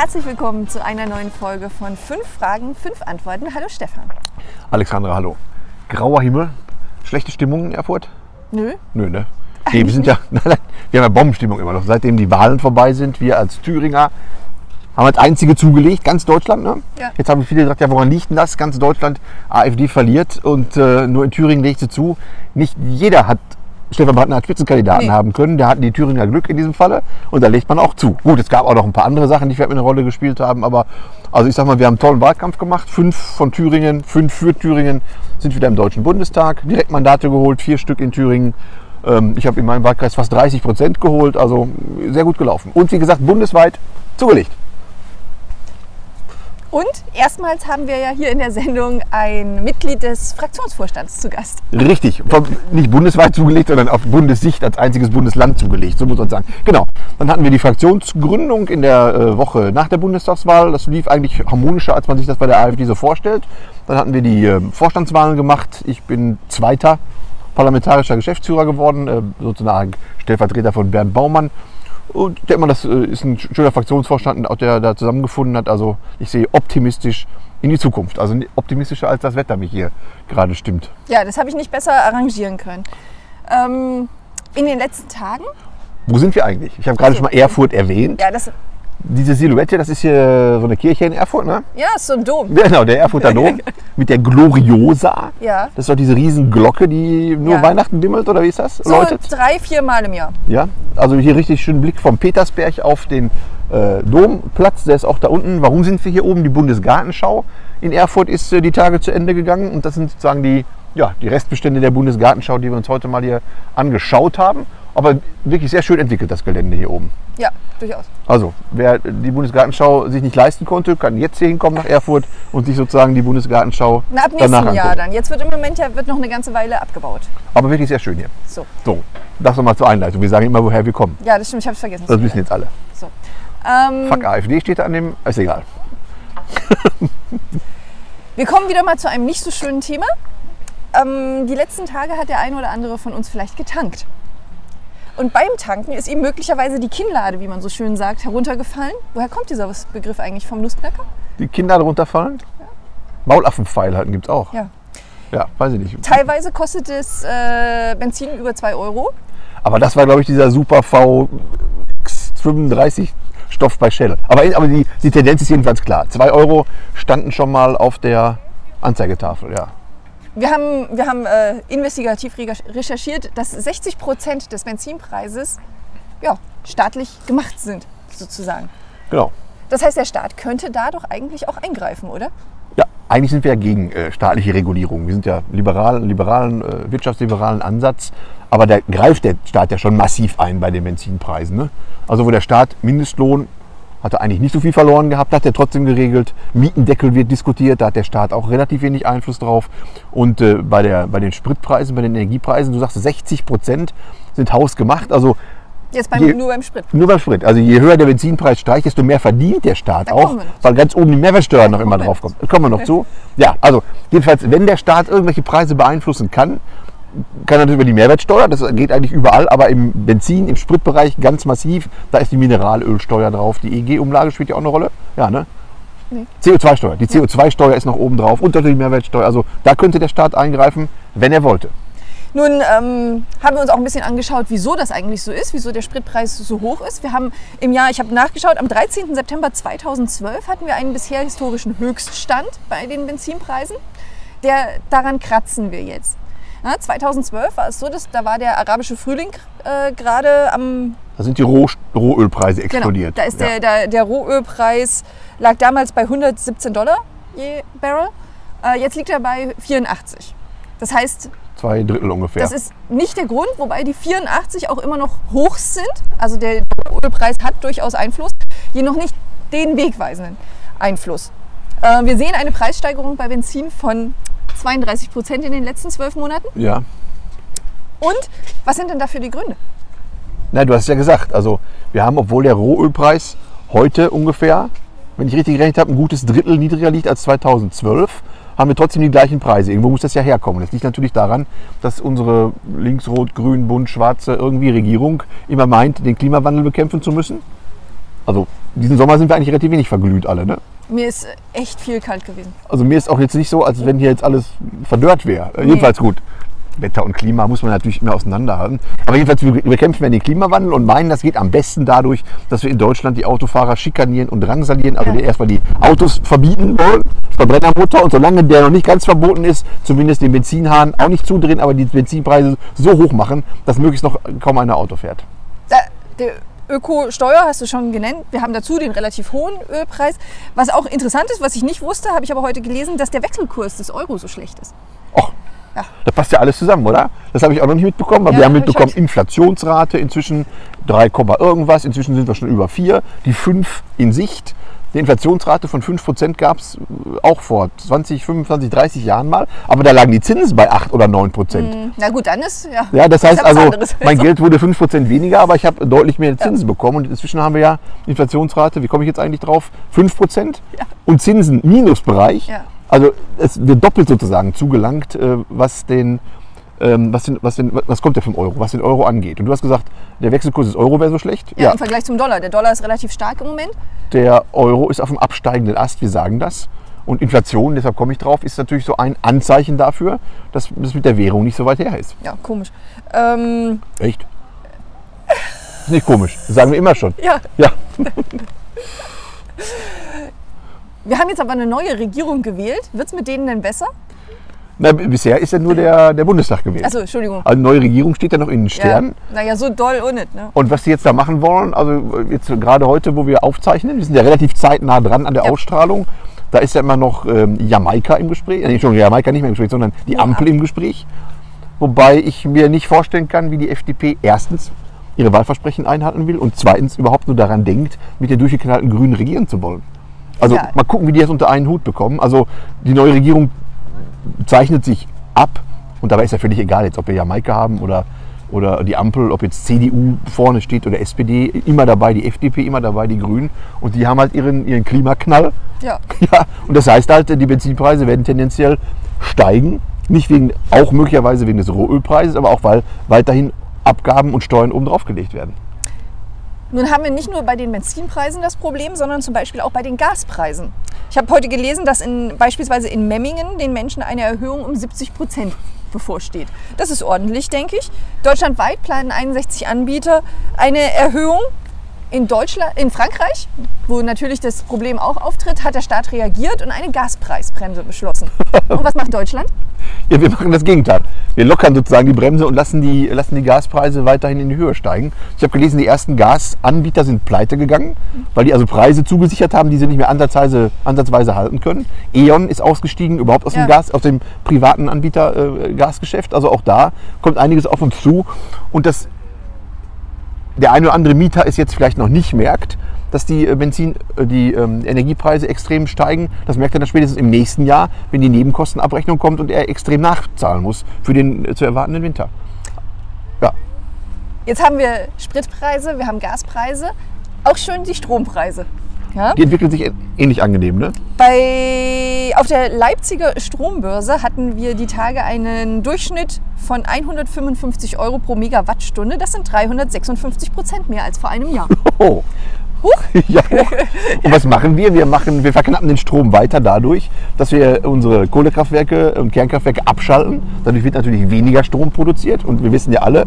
Herzlich willkommen zu einer neuen Folge von 5 Fragen, 5 Antworten. Hallo Stefan. Alexandra, hallo. Grauer Himmel, schlechte Stimmung in Erfurt? Nö. Nö, ne? Nee, wir sind ja, nein, nein, wir haben ja Bombenstimmung immer noch. Seitdem die Wahlen vorbei sind, wir als Thüringer haben als einzige zugelegt, ganz Deutschland. Ne? Ja. Jetzt haben viele gesagt, ja, woran liegt denn das? Ganz Deutschland, AfD verliert und äh, nur in Thüringen legt sie zu. Nicht jeder hat Stefan Brandner als Spitzenkandidaten Nee. haben können. Da hatten die Thüringer Glück in diesem Falle und da legt man auch zu. Gut, es gab auch noch ein paar andere Sachen, die vielleicht eine Rolle gespielt haben, aber also ich sag mal, wir haben einen tollen Wahlkampf gemacht. Fünf von Thüringen, fünf für Thüringen, sind wieder im Deutschen Bundestag. Direktmandate geholt, vier Stück in Thüringen. Ähm, Ich habe in meinem Wahlkreis fast 30 Prozent geholt, also sehr gut gelaufen. Und wie gesagt, bundesweit zugelegt. Und erstmals haben wir ja hier in der Sendung ein Mitglied des Fraktionsvorstands zu Gast. Richtig, vom, nicht bundesweit zugelegt, sondern auf Bundessicht als einziges Bundesland zugelegt, so muss man sagen. Genau, dann hatten wir die Fraktionsgründung in der äh, Woche nach der Bundestagswahl. Das lief eigentlich harmonischer, als man sich das bei der AfD so vorstellt. Dann hatten wir die äh, Vorstandswahlen gemacht. Ich bin Zweiter parlamentarischer Geschäftsführer geworden, äh, sozusagen Stellvertreter von Bernd Baumann. Und ich denke mal, das äh, ist ein schöner Fraktionsvorstand, auch der da zusammengefunden hat. Also ich sehe optimistisch in die Zukunft. Also optimistischer als das Wetter mich hier gerade stimmt. Ja, das habe ich nicht besser arrangieren können. Ähm, in den letzten Tagen, Wo sind wir eigentlich? Ich habe gerade schon mal Erfurt erwähnt. ja, das Diese Silhouette, das ist hier so eine Kirche in Erfurt, ne? ja, ist so ein Dom. Genau, der Erfurter Dom mit der Gloriosa. Ja. Das ist doch diese riesen Glocke, die nur Ja. Weihnachten bimmelt, oder wie ist das? So Läutet? drei, vier Mal im Jahr. Ja, also hier richtig schön Blick vom Petersberg auf den äh, Domplatz. Der ist auch da unten. Warum sind wir hier oben? Die Bundesgartenschau in Erfurt ist äh, die Tage zu Ende gegangen. Und das sind sozusagen die, ja, die Restbestände der Bundesgartenschau, die wir uns heute mal hier angeschaut haben. Aber wirklich sehr schön entwickelt, das Gelände hier oben. Ja, durchaus. Also, wer die Bundesgartenschau sich nicht leisten konnte, kann jetzt hier hinkommen nach Erfurt und sich sozusagen die Bundesgartenschau Na, ab danach nächstem Jahr angucken. dann. Jetzt wird im Moment ja wird noch eine ganze Weile abgebaut. Aber wirklich sehr schön hier. So. So, das nochmal zur Einleitung. Wir sagen immer, woher wir kommen. Ja, das stimmt, ich habe es vergessen. Das wissen jetzt alle. So. Ähm, Fuck AfD steht da an dem, ist egal. Wir kommen wieder mal zu einem nicht so schönen Thema. Ähm, die letzten Tage hat der eine oder andere von uns vielleicht getankt. Und beim Tanken ist ihm möglicherweise die Kinnlade, wie man so schön sagt, heruntergefallen. Woher kommt dieser Begriff eigentlich vom Nussknacker? Die Kinder darunter fallen. Maulaffenpfeil halten gibt es auch. Ja. Ja, weiß ich nicht. Teilweise kostet es äh, Benzin über 2 Euro. Aber das war, glaube ich, dieser Super V 35 Stoff bei Shell. Aber, aber die, die Tendenz ist jedenfalls klar. 2 Euro standen schon mal auf der Anzeigetafel, ja. Wir haben, wir haben äh, investigativ re- recherchiert, dass 60 Prozent des Benzinpreises ja, staatlich gemacht sind, sozusagen. Genau. Das heißt, der Staat könnte da doch eigentlich auch eingreifen, oder? Ja, eigentlich sind wir ja gegen äh, staatliche Regulierung. Wir sind ja liberal, liberalen, äh, wirtschaftsliberalen Ansatz. Aber da greift der Staat ja schon massiv ein bei den Benzinpreisen. Ne? Also wo der Staat Mindestlohn hat er eigentlich nicht so viel verloren gehabt, hat er trotzdem geregelt. Mietendeckel wird diskutiert, da hat der Staat auch relativ wenig Einfluss drauf. Und äh, bei, der, bei den Spritpreisen, bei den Energiepreisen, du sagst 60 Prozent sind hausgemacht. Also Jetzt beim, Je- nur beim Sprit. nur beim Sprit. Also je höher der Benzinpreis steigt, desto mehr verdient der Staat Da auch, weil ganz oben die Mehrwertsteuer noch immer kommen wir drauf kommt. Da kommen wir noch zu. Ja, also jedenfalls, wenn der Staat irgendwelche Preise beeinflussen kann, kann natürlich über die Mehrwertsteuer, das geht eigentlich überall, aber im Benzin, im Spritbereich ganz massiv, da ist die Mineralölsteuer drauf. Die EG-Umlage spielt ja auch eine Rolle. Ja, ne? Nee. CO2-Steuer. Die CO2-Steuer ist noch oben drauf und natürlich die Mehrwertsteuer. Also da könnte der Staat eingreifen, wenn er wollte. Nun ähm, haben wir uns auch ein bisschen angeschaut, wieso das eigentlich so ist, wieso der Spritpreis so hoch ist. Wir haben im Jahr, ich habe nachgeschaut, am 13. September 2012 hatten wir einen bisher historischen Höchststand bei den Benzinpreisen. Der, daran kratzen wir jetzt. Ja, 2012 war es so, dass da war der arabische Frühling äh, gerade am Da sind die Roh Rohölpreise Genau, explodiert. da ist Ja. der, der, der Rohölpreis lag damals bei 117 Dollar je Barrel. Äh, jetzt liegt er bei 84. Das heißt, Zwei Drittel ungefähr. das ist nicht der Grund, wobei die 84 auch immer noch hoch sind. Also der Ölpreis hat durchaus Einfluss, jedoch nicht den wegweisenden Einfluss. Äh, wir sehen eine Preissteigerung bei Benzin von 32 Prozent in den letzten zwölf Monaten. ja. Und was sind denn dafür die Gründe? Nein, du hast es ja gesagt. Also wir haben, obwohl der Rohölpreis heute ungefähr, wenn ich richtig gerechnet habe, ein gutes Drittel niedriger liegt als 2012, haben wir trotzdem die gleichen Preise. Irgendwo muss das ja herkommen. Das liegt natürlich daran, dass unsere links-rot-grün-bunt-schwarze irgendwie Regierung immer meint, den Klimawandel bekämpfen zu müssen. Also diesen Sommer sind wir eigentlich relativ wenig verglüht alle. Ne? Mir ist echt viel kalt gewesen. Also mir ist auch jetzt nicht so, als wenn hier jetzt alles verdörrt wäre. Äh, Jedenfalls gut. Wetter und Klima muss man natürlich immer auseinanderhalten. Aber jedenfalls, wir bekämpfen wir den Klimawandel und meinen, das geht am besten dadurch, dass wir in Deutschland die Autofahrer schikanieren und drangsalieren. Also Ja. erstmal die Autos verbieten wollen, Verbrennermotor. Und solange der noch nicht ganz verboten ist, zumindest den Benzinhahn auch nicht zudrehen, aber die Benzinpreise so hoch machen, dass möglichst noch kaum einer Auto fährt. Da, Ökosteuer hast du schon genannt. Wir haben dazu den relativ hohen Ölpreis. Was auch interessant ist, was ich nicht wusste, habe ich aber heute gelesen, dass der Wechselkurs des Euro so schlecht ist. Och, Ja. da passt ja alles zusammen, oder? Das habe ich auch noch nicht mitbekommen. Aber Ja, wir haben hab mitbekommen, heute. Inflationsrate inzwischen 3, Komma irgendwas. Inzwischen sind wir schon über 4. Die 5 in Sicht. Die Inflationsrate von 5% gab es auch vor 20, 25, 30 Jahren mal. Aber da lagen die Zinsen bei 8 oder 9%. Na gut, dann ist ja. Ja, das heißt ja also, mein Geld wurde 5% weniger, aber ich habe deutlich mehr Zinsen bekommen. Und inzwischen haben wir ja Inflationsrate, wie komme ich jetzt eigentlich drauf? 5% Ja. und Zinsen Minusbereich. Ja. Also es wird doppelt sozusagen zugelangt, äh, was den, was, den, was, den, was kommt der vom Euro, was den Euro angeht. Und du hast gesagt, der Wechselkurs des Euro wäre so schlecht. Ja, im Vergleich zum Dollar. Der Dollar ist relativ stark im Moment. Der Euro ist auf dem absteigenden Ast, wir sagen das. Und Inflation, deshalb komme ich drauf, ist natürlich so ein Anzeichen dafür, dass das mit der Währung nicht so weit her ist. Ja, komisch. Ähm, Echt? Ist nicht komisch, das sagen wir immer schon. ja, Ja, wir haben jetzt aber eine neue Regierung gewählt. Wird es mit denen denn besser? Na, bisher ist ja nur der, der Bundestag gewählt. Achso, Entschuldigung. Also neue Regierung steht ja noch in den Sternen. Ja, naja, so doll und nicht. Ne? Und was sie jetzt da machen wollen, also jetzt gerade heute, wo wir aufzeichnen, wir sind ja relativ zeitnah dran an der Ja. Ausstrahlung. Da ist ja immer noch ähm, Jamaika im Gespräch. Äh, nicht schon Jamaika nicht mehr im Gespräch, sondern die Ampel im Gespräch. Wobei ich mir nicht vorstellen kann, wie die FDP erstens ihre Wahlversprechen einhalten will und zweitens überhaupt nur daran denkt, mit den durchgeknallten Grünen regieren zu wollen. Also Ja. mal gucken, wie die das unter einen Hut bekommen. Also die neue Regierung zeichnet sich ab und dabei ist ja völlig egal jetzt, ob wir Jamaika haben oder, oder die Ampel, ob jetzt CDU vorne steht oder SPD, immer dabei, die FDP immer dabei, die Grünen und die haben halt ihren, ihren Klimaknall. Ja. Ja, und das heißt halt, die Benzinpreise werden tendenziell steigen, nicht wegen, auch möglicherweise wegen des Rohölpreises, aber auch weil weiterhin Abgaben und Steuern oben drauf gelegt werden. Nun haben wir nicht nur bei den Benzinpreisen das Problem, sondern zum Beispiel auch bei den Gaspreisen. Ich habe heute gelesen, dass in, beispielsweise in Memmingen den Menschen eine Erhöhung um 70 Prozent bevorsteht. Das ist ordentlich, denke ich. Deutschlandweit planen 61 Anbieter eine Erhöhung. In, Deutschland, in Frankreich, wo natürlich das Problem auch auftritt, hat der Staat reagiert und eine Gaspreisbremse beschlossen. Und was macht Deutschland? Ja, wir machen das Gegenteil. Wir lockern sozusagen die Bremse und lassen die, lassen die Gaspreise weiterhin in die Höhe steigen. Ich habe gelesen, die ersten Gasanbieter sind pleite gegangen, weil die also Preise zugesichert haben, die sie nicht mehr ansatzweise, ansatzweise halten können. E.ON ist ausgestiegen, überhaupt aus Ja. dem Gas, aus dem privaten Anbieter äh, Gasgeschäft. Also auch da kommt einiges auf uns zu. Und das, der eine oder andere Mieter es jetzt vielleicht noch nicht merkt, dass die äh, Benzin, äh, die ähm, Energiepreise extrem steigen. Das merkt er dann spätestens im nächsten Jahr, wenn die Nebenkostenabrechnung kommt und er extrem nachzahlen muss für den äh, zu erwartenden Winter. Ja, Jetzt haben wir Spritpreise, wir haben Gaspreise, auch schön die Strompreise. Ja? die entwickeln sich ähnlich angenehm, ne? Bei, auf der Leipziger Strombörse hatten wir die Tage einen Durchschnitt von 155 Euro pro Megawattstunde. Das sind 356 Prozent mehr als vor einem Jahr. Oh. Huch. Ja, hoch. Und was machen wir? Wir, machen, wir verknappen den Strom weiter dadurch, dass wir unsere Kohlekraftwerke und Kernkraftwerke abschalten. Dadurch wird natürlich weniger Strom produziert. Und wir wissen ja alle,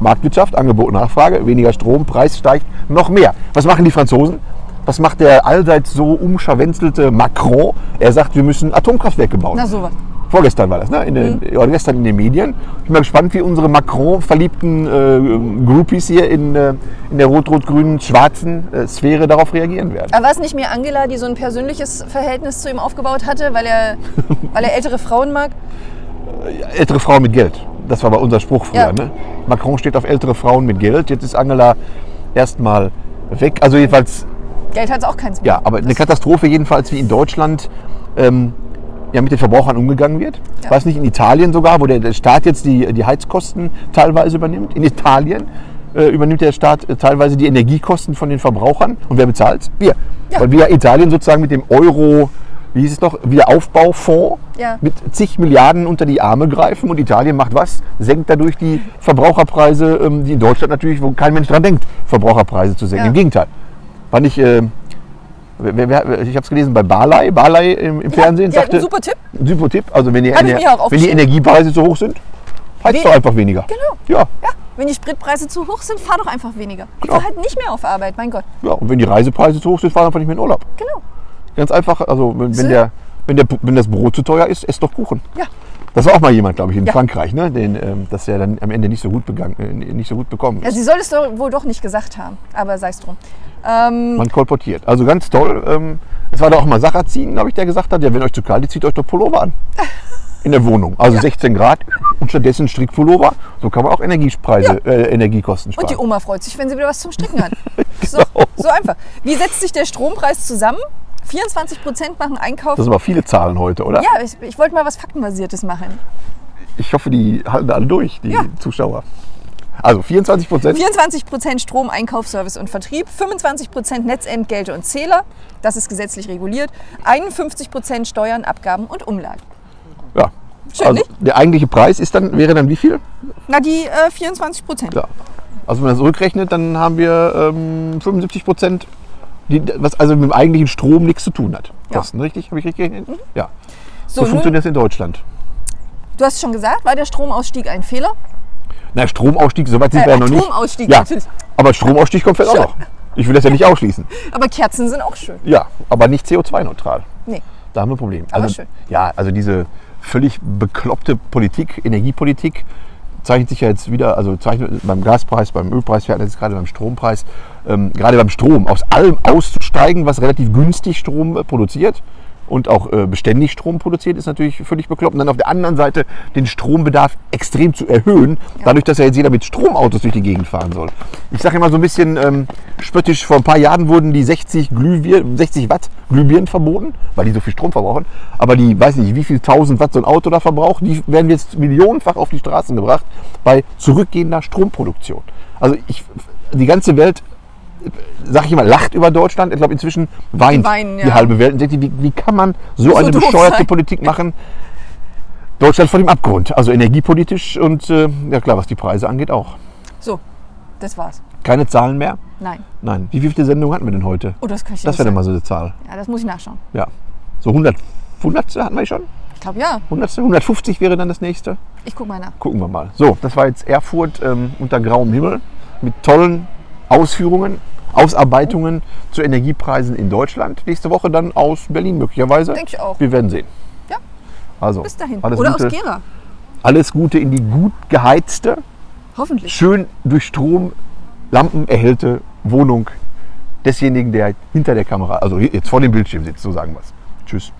Marktwirtschaft, Angebot, Nachfrage, weniger Strom, Preis steigt noch mehr. Was machen die Franzosen? Was macht der allseits so umscharwenzelte Macron? Er sagt, wir müssen Atomkraftwerke bauen. Na sowas. Vorgestern war das, ne? In den, Oder gestern in den Medien. Ich bin mal gespannt, wie unsere Macron-verliebten äh, Groupies hier in, äh, in der rot-rot-grünen, schwarzen äh, Sphäre darauf reagieren werden. Aber war es nicht mehr Angela, die so ein persönliches Verhältnis zu ihm aufgebaut hatte, weil er, weil er ältere Frauen mag? Ältere Frauen mit Geld. Das war bei unser Spruch früher. Ja. Ne? Macron steht auf ältere Frauen mit Geld. Jetzt ist Angela erstmal weg. Also jedenfalls, Geld hat es auch keins mehr. ja, aber eine Katastrophe jedenfalls, wie in Deutschland ähm, ja, mit den Verbrauchern umgegangen wird. Ja. Es nicht in Italien sogar, wo der, der Staat jetzt die, die Heizkosten teilweise übernimmt? In Italien äh, übernimmt der Staat äh, teilweise die Energiekosten von den Verbrauchern. Und wer bezahlt? Wir. Ja. Weil wir Italien sozusagen mit dem Euro, wie hieß es noch, Wiederaufbaufonds Ja. mit zig Milliarden unter die Arme greifen. Und Italien macht was? Senkt dadurch die Verbraucherpreise, ähm, die in Deutschland natürlich, wo kein Mensch dran denkt, Verbraucherpreise zu senken. Ja. Im Gegenteil. War nicht, äh, wer, wer, ich habe es gelesen bei Barley, Barley im, im Fernsehen ja, sagte, ein super Tipp. super Tipp, also wenn die, ich Ener- wenn die. Energiepreise zu hoch sind, heizt doch einfach weniger. Genau. Ja, Ja, wenn die Spritpreise zu hoch sind, fahr doch einfach weniger. Ich Genau. fahr halt nicht mehr auf Arbeit, mein Gott. ja, und wenn die Reisepreise zu hoch sind, fahren einfach nicht mehr in Urlaub. Genau. Ganz einfach, also wenn, wenn, der, wenn, der, wenn das Brot zu teuer ist, esst doch Kuchen. Ja. Das war auch mal jemand, glaube ich, in Ja. Frankreich, ne? Den, ähm, dass er dann am Ende nicht so gut begangen, äh, nicht so gut bekommen ja, ist. sie soll es doch wohl doch nicht gesagt haben, aber sei es drum. Ähm, Man kolportiert. Also ganz toll. Ähm, es war da auch mal Sarazin, glaube ich, der gesagt hat, ja, wenn euch zu kalt ist, zieht euch doch Pullover an. In der Wohnung. Also 16 Grad und stattdessen Strickpullover. So kann man auch Energiespreise, äh, Energiekosten sparen. und die Oma freut sich, wenn sie wieder was zum Stricken hat. So, Genau. so einfach. Wie setzt sich der Strompreis zusammen? 24 Prozent machen Einkauf. das sind aber viele Zahlen heute, oder? ja, ich, ich wollte mal was Faktenbasiertes machen. Ich hoffe, die halten alle durch, die Ja. Zuschauer. Also 24 Prozent. 24 Prozent Strom, Einkauf, Service und Vertrieb, 25 Prozent Netzentgelte und Zähler, das ist gesetzlich reguliert, 51 Prozent Steuern, Abgaben und Umlagen. Ja. Schön, also nicht? der eigentliche Preis ist dann, wäre dann wie viel? Na, die äh, 24 Prozent. Ja. Also wenn man das rückrechnet, dann haben wir ähm, 75 Prozent, was also mit dem eigentlichen Strom nichts zu tun hat. Ja. Mhm. Kosten, richtig? Habe ich richtig gerechnet? Ja. So, So, funktioniert das in Deutschland. du hast schon gesagt, war der Stromausstieg ein Fehler? Na, Stromausstieg, soweit sind Äh, wir ja noch nicht. Atomausstieg, ja, natürlich. aber Stromausstieg kommt vielleicht auch noch. Ich will das ja nicht ausschließen. Aber Kerzen sind auch schön. Ja, aber nicht CO2-neutral. Nee. Da haben wir ein Problem. Aber also, schön. Ja, also diese völlig bekloppte Politik, Energiepolitik, zeichnet sich ja jetzt wieder, also zeichnet beim Gaspreis, beim Ölpreis, wir hatten jetzt gerade beim Strompreis, ähm, gerade beim Strom, aus allem auszusteigen, was relativ günstig Strom äh, produziert und auch äh, beständig Strom produziert, ist natürlich völlig bekloppt. Und dann auf der anderen Seite den Strombedarf extrem zu erhöhen, dadurch, dass ja jetzt jeder mit Stromautos durch die Gegend fahren soll. Ich sage immer so ein bisschen ähm, spöttisch, vor ein paar Jahren wurden die 60, Glühbirnen, 60 Watt Glühbirnen verboten, weil die so viel Strom verbrauchen. Aber die, weiß nicht, wie viel 1000 Watt so ein Auto da verbraucht, die werden jetzt millionenfach auf die Straßen gebracht bei zurückgehender Stromproduktion. Also ich, die ganze Welt sag ich immer, lacht über Deutschland. Ich glaube, inzwischen weint Weinen, die ja. halbe Welt und denkt, wie, wie kann man so, So eine bescheuerte sein. Politik machen? Deutschland vor dem Abgrund. Also energiepolitisch und äh, ja klar, was die Preise angeht auch. So, das war's. Keine Zahlen mehr? Nein. Nein. Wie viele Sendungen hatten wir denn heute? Oh, das kann ich Das wäre dann mal so eine Zahl. Ja, das muss ich nachschauen. Ja. So 100, 100 hatten wir schon? Ich glaube ja. 100, 150 wäre dann das nächste. Ich guck mal nach. Gucken wir mal. So, das war jetzt Erfurt ähm, unter grauem Himmel mit tollen Ausführungen, Ausarbeitungen zu Energiepreisen in Deutschland. Nächste Woche dann aus Berlin möglicherweise. Denke ich auch. Wir werden sehen. Ja. Also, Bis dahin. Alles Oder Gute, aus Gera. alles Gute in die gut geheizte, Hoffentlich. schön durch Strom, Lampen erhellte Wohnung desjenigen, der hinter der Kamera, also jetzt vor dem Bildschirm sitzt, so sagen wir es. Tschüss.